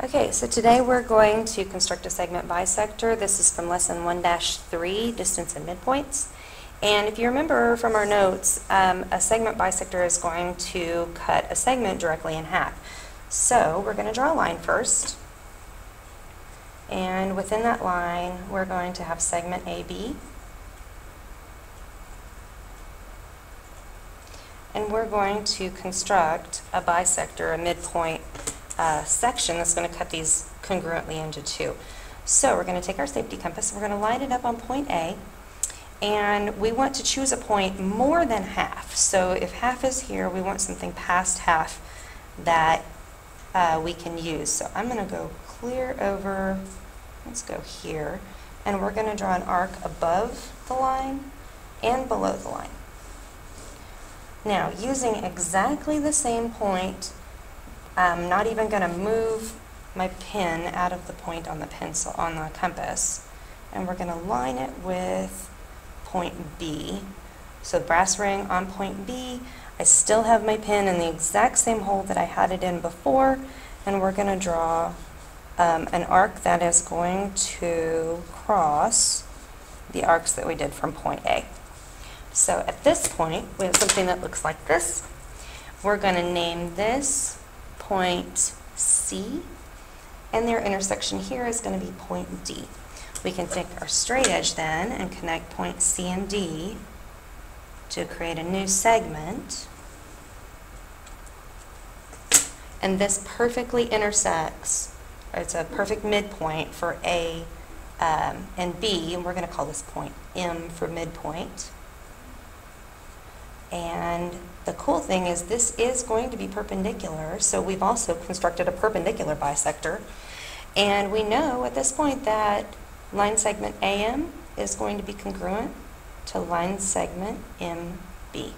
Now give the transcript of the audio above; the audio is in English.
Okay, so today we're going to construct a segment bisector. This is from lesson 1-3, distance and midpoints. And if you remember from our notes, um, a segment bisector is going to cut a segment directly in half. So we're going to draw a line first. And within that line, we're going to have segment AB. And we're going to construct a bisector, a midpoint uh, section that's going to cut these congruently into two. So we're going to take our Safe-T compass, we're going to line it up on point A, and we want to choose a point more than half. So if half is here, we want something past half that uh, we can use. So I'm going to go clear over, let's go here, and we're going to draw an arc above the line and below the line. Now, using exactly the same point, I'm not even going to move my pin out of the point on the pencil, on the compass, and we're going to line it with point B. So brass ring on point B, I still have my pin in the exact same hole that I had it in before, and we're going to draw um, an arc that is going to cross the arcs that we did from point A. So at this point, we have something that looks like this. We're going to name this point C, and their intersection here is going to be point D. We can take our straight edge then and connect point C and D to create a new segment. And this perfectly intersects, it's a perfect midpoint for A um, and B, and we're going to call this point M for midpoint. And the cool thing is this is going to be perpendicular, so we've also constructed a perpendicular bisector. And we know at this point that line segment AM is going to be congruent to line segment MB.